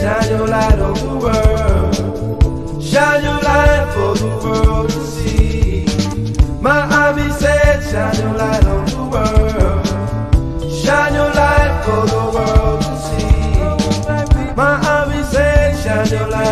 Shine your light on the world. Shine your light for the world to see. My army said, Shine your light on the world. Shine your light for the world to see. My army said, Shine your light.